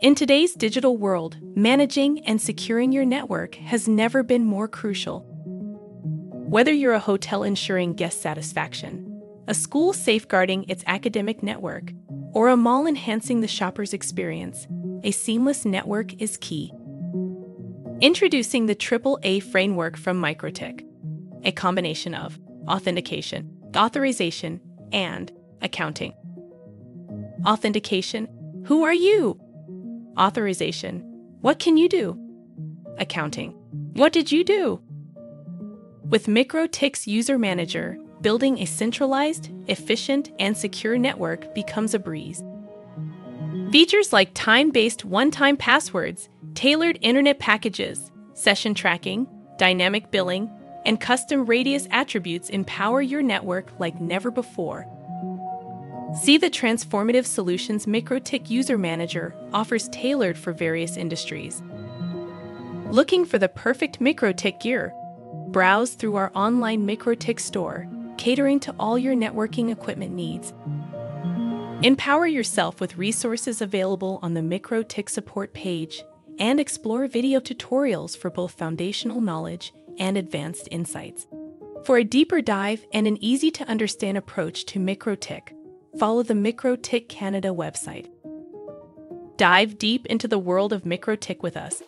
In today's digital world, managing and securing your network has never been more crucial. Whether you're a hotel ensuring guest satisfaction, a school safeguarding its academic network, or a mall enhancing the shopper's experience, a seamless network is key. Introducing the AAA framework from MikroTik, a combination of authentication, authorization, and accounting. Authentication Who are you? Authorization What can you do? Accounting What did you do? With MikroTik's User Manager, building a centralized, efficient, and secure network becomes a breeze. Features like time based one time passwords, tailored internet packages, session tracking, dynamic billing, and custom radius attributes empower your network like never before. See the transformative solutions MikroTik User Manager offers tailored for various industries. Looking for the perfect MikroTik gear? Browse through our online MikroTik store, catering to all your networking equipment needs. Empower yourself with resources available on the MikroTik support page and explore video tutorials for both foundational knowledge and advanced insights. For a deeper dive and an easy to understand approach to MikroTik, follow the MikroTik Canada website. Dive deep into the world of MikroTik with us.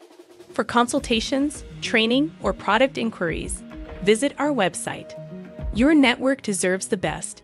For consultations, training, or product inquiries, visit our website. Your network deserves the best,